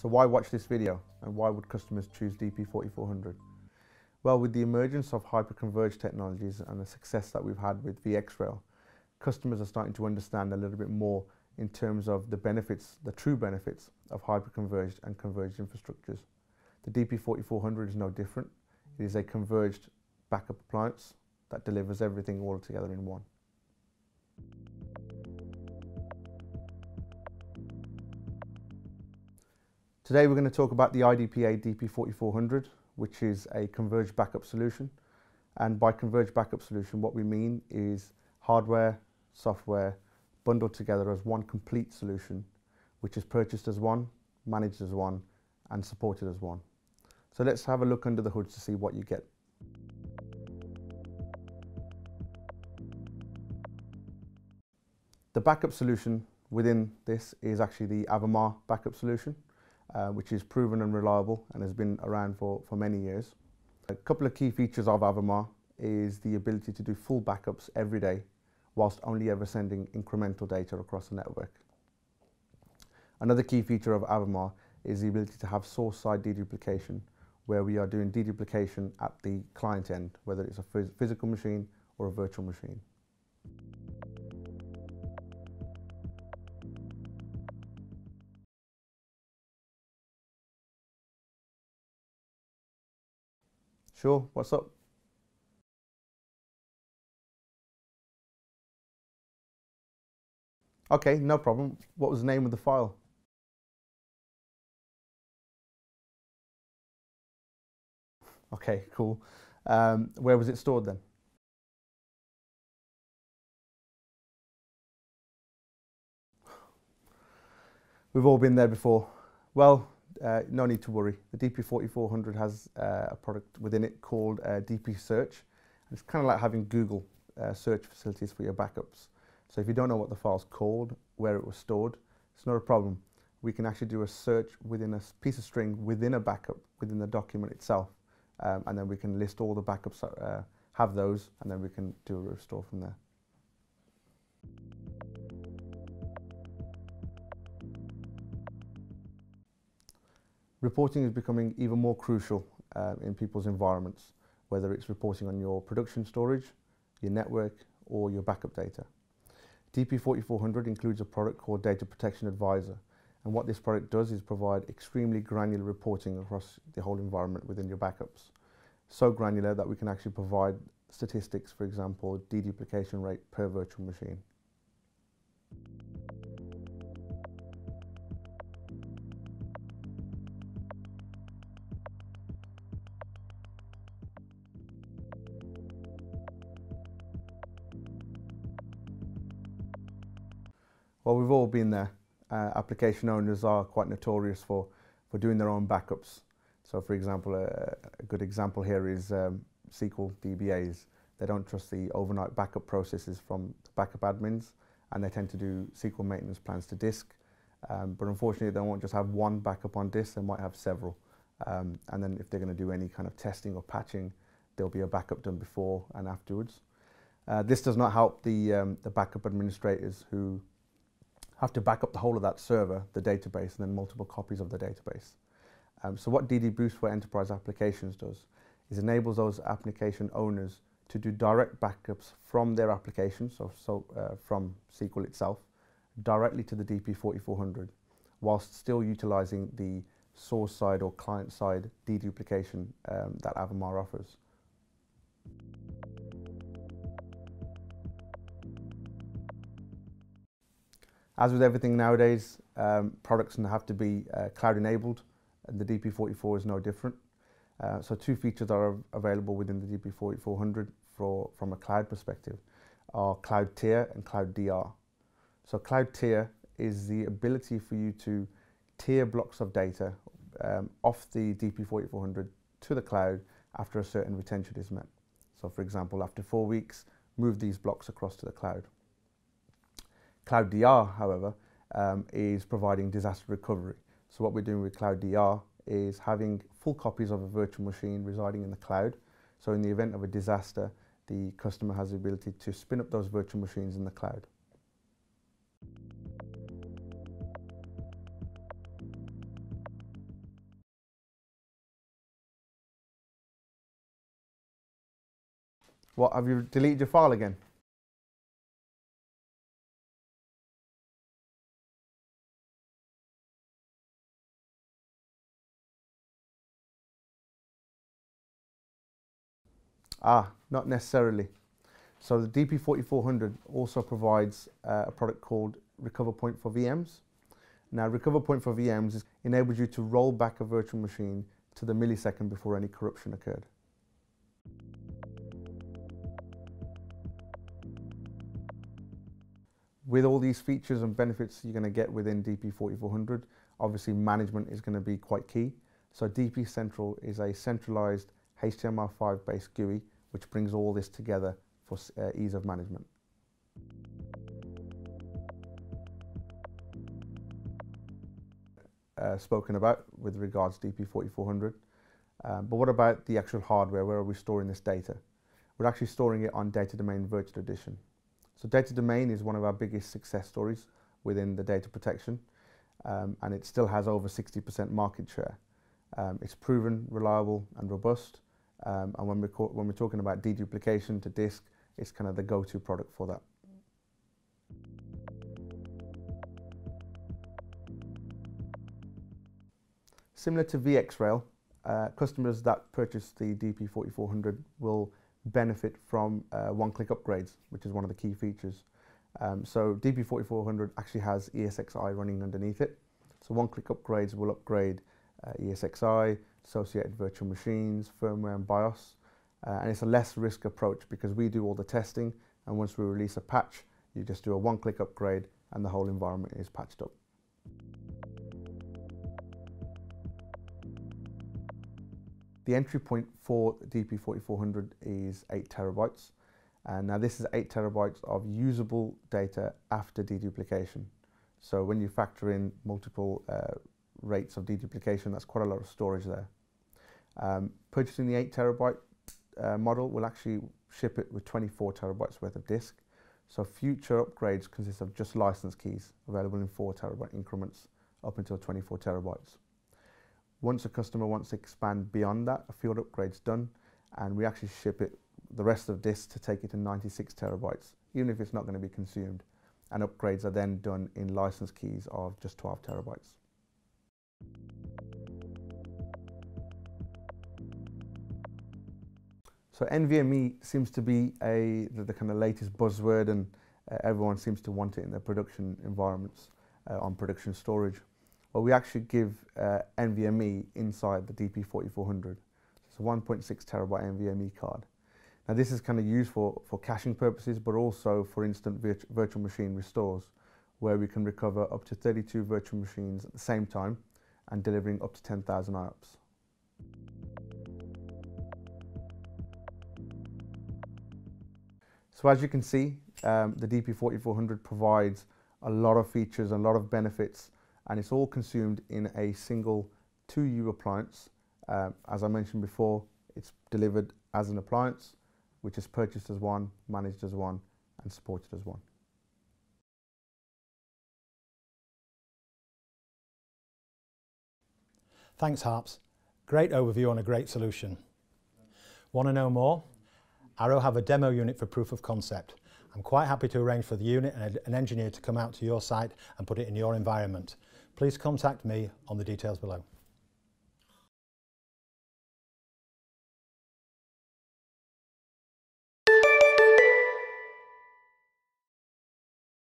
So why watch this video and why would customers choose DP4400? Well, with the emergence of hyperconverged technologies and the success that we've had with VxRail, customers are starting to understand a little bit more in terms of the benefits, the true benefits of hyperconverged and converged infrastructures. The DP4400 is no different. It is a converged backup appliance that delivers everything all together in one. Today we're going to talk about the IDPA DP4400, which is a converged backup solution. And by converged backup solution, what we mean is hardware, software, bundled together as one complete solution, which is purchased as one, managed as one, and supported as one. So let's have a look under the hood to see what you get. The backup solution within this is actually the Avamar backup solution. Uh, which is proven and reliable and has been around for, for many years. A couple of key features of Avamar is the ability to do full backups every day whilst only ever sending incremental data across the network. Another key feature of Avamar is the ability to have source-side deduplication where we are doing deduplication at the client end, whether it's a phys physical machine or a virtual machine. Sure, what's up? Okay, no problem. What was the name of the file? Okay, cool. Um, where was it stored then? We've all been there before. Well, uh, no need to worry. The DP4400 has uh, a product within it called uh, DP Search. And it's kind of like having Google uh, search facilities for your backups. So if you don't know what the file's called, where it was stored, it's not a problem. We can actually do a search within a piece of string within a backup, within the document itself. Um, and then we can list all the backups that uh, have those, and then we can do a restore from there. Reporting is becoming even more crucial uh, in people's environments, whether it's reporting on your production storage, your network, or your backup data. DP4400 includes a product called Data Protection Advisor, and what this product does is provide extremely granular reporting across the whole environment within your backups. So granular that we can actually provide statistics, for example, deduplication rate per virtual machine. Well, we've all been there. Uh, application owners are quite notorious for, for doing their own backups. So for example, a, a good example here is um, SQL DBAs. They don't trust the overnight backup processes from the backup admins and they tend to do SQL maintenance plans to disk. Um, but unfortunately, they won't just have one backup on disk, they might have several. Um, and then if they're going to do any kind of testing or patching, there'll be a backup done before and afterwards. Uh, this does not help the, um, the backup administrators who have to back up the whole of that server, the database, and then multiple copies of the database. Um, so what DD Boost for Enterprise Applications does is enables those application owners to do direct backups from their applications, so, so uh, from SQL itself, directly to the DP4400, whilst still utilizing the source side or client side deduplication um, that Avamar offers. As with everything nowadays, um, products have to be uh, cloud enabled and the DP44 is no different. Uh, so two features are available within the DP4400 for, from a cloud perspective are Cloud Tier and Cloud DR. So Cloud Tier is the ability for you to tier blocks of data um, off the DP4400 to the cloud after a certain retention is met. So for example, after four weeks, move these blocks across to the cloud. Cloud DR, however, um, is providing disaster recovery. So what we're doing with Cloud DR is having full copies of a virtual machine residing in the cloud. So in the event of a disaster, the customer has the ability to spin up those virtual machines in the cloud. What, have you deleted your file again? Ah, not necessarily. So the DP4400 also provides uh, a product called RecoverPoint for VMs. Now RecoverPoint for VMs enables you to roll back a virtual machine to the millisecond before any corruption occurred. With all these features and benefits you're going to get within DP4400, obviously management is going to be quite key. So DP Central is a centralized HTML5 based GUI which brings all this together for uh, ease of management. Uh, spoken about with regards to DP4400. Um, but what about the actual hardware? Where are we storing this data? We're actually storing it on Data Domain Virtual Edition. So Data Domain is one of our biggest success stories within the data protection um, and it still has over 60% market share. Um, it's proven, reliable and robust um, and when we're, when we're talking about deduplication to disk, it's kind of the go-to product for that. Similar to VxRail, uh, customers that purchase the DP4400 will benefit from uh, one-click upgrades, which is one of the key features. Um, so DP4400 actually has ESXi running underneath it. So one-click upgrades will upgrade uh, ESXi, associated virtual machines, firmware and BIOS. Uh, and it's a less risk approach because we do all the testing and once we release a patch, you just do a one-click upgrade and the whole environment is patched up. The entry point for DP4400 is 8 terabytes. And now this is 8 terabytes of usable data after deduplication. So when you factor in multiple uh, rates of deduplication, that's quite a lot of storage there. Um, purchasing the 8 terabyte uh, model will actually ship it with 24 terabytes worth of disk. So future upgrades consist of just license keys available in 4 terabyte increments up until 24 terabytes. Once a customer wants to expand beyond that, a field upgrade's done and we actually ship it the rest of disk to take it to 96 terabytes, even if it's not going to be consumed. And upgrades are then done in license keys of just 12 terabytes. So NVMe seems to be a the, the kind of latest buzzword and uh, everyone seems to want it in their production environments uh, on production storage. Well, we actually give uh, NVMe inside the DP4400. It's a 1.6 terabyte NVMe card. Now this is kind of used for, for caching purposes, but also for instant virt virtual machine restores, where we can recover up to 32 virtual machines at the same time and delivering up to 10,000 IOPS. So as you can see, um, the DP4400 provides a lot of features, and a lot of benefits, and it's all consumed in a single 2U appliance. Uh, as I mentioned before, it's delivered as an appliance, which is purchased as one, managed as one, and supported as one. Thanks, Harps. Great overview on a great solution. Want to know more? Arrow have a demo unit for proof of concept. I'm quite happy to arrange for the unit and an engineer to come out to your site and put it in your environment. Please contact me on the details below.